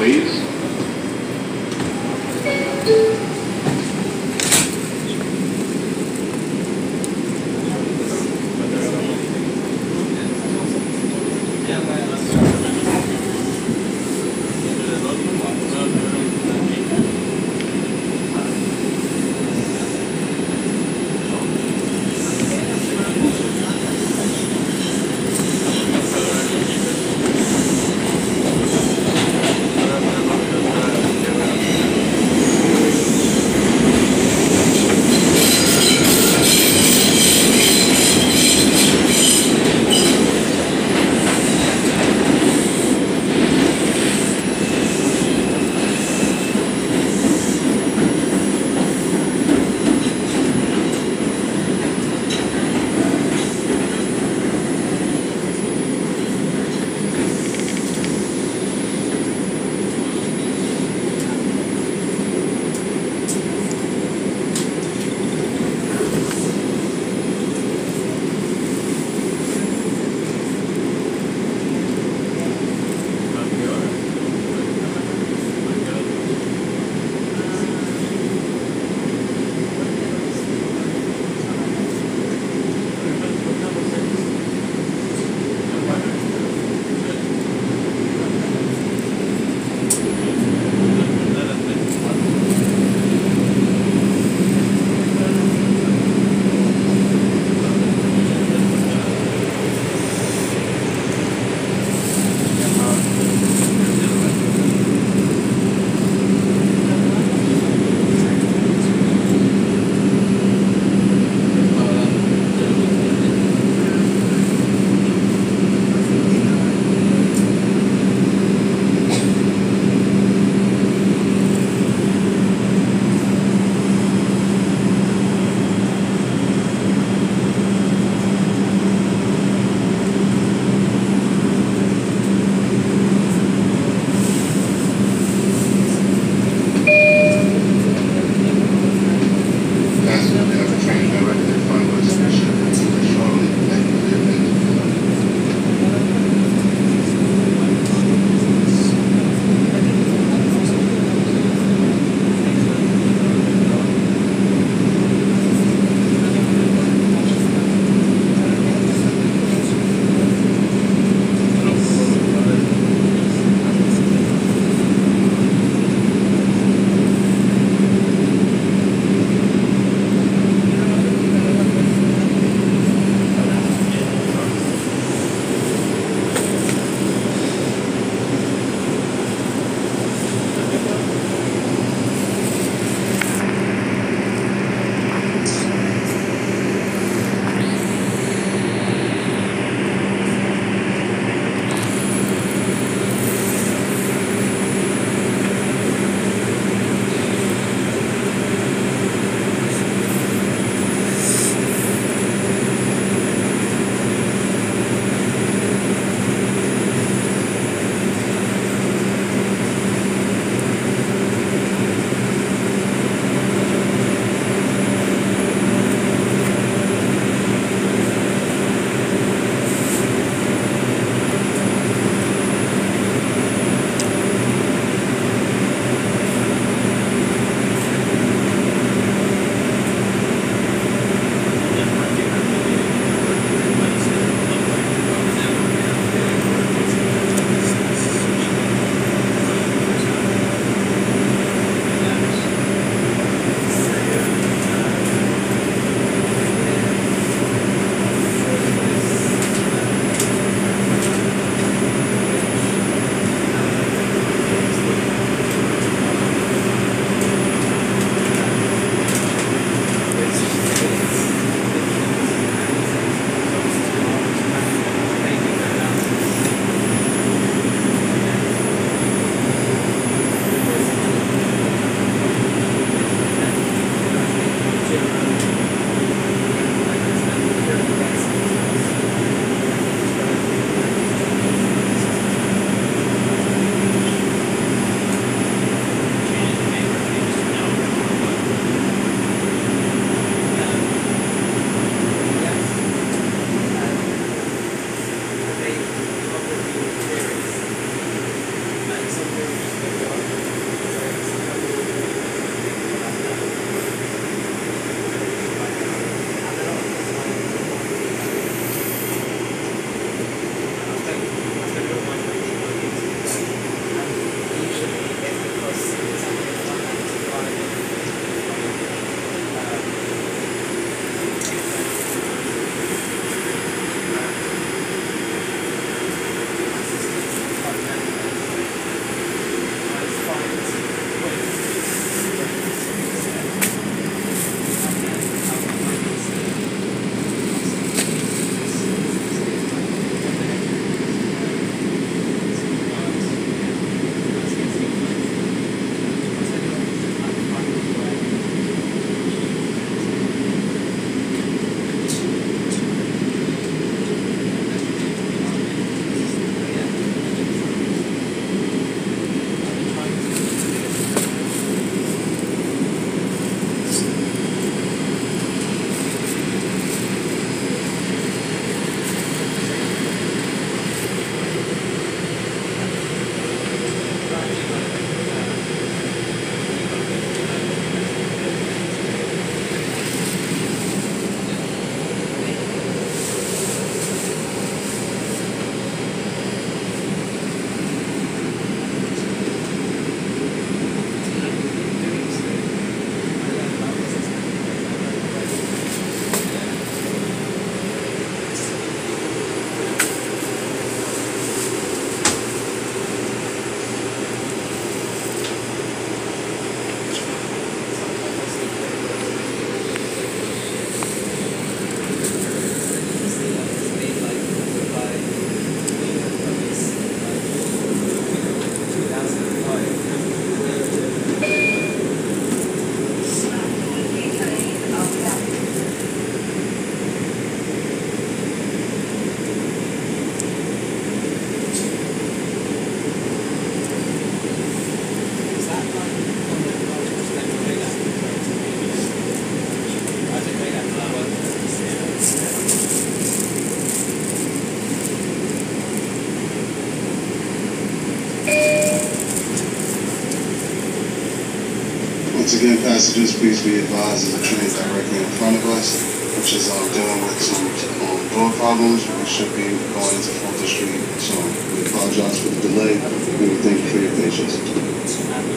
please. Once again, passengers, please be advised there's the train directly in front of us, which is um, dealing with some um, door problems. We should be going into Fulton Street so We apologize for the delay, we thank you for your patience.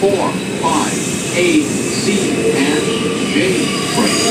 4, 5, A, C, and J trains.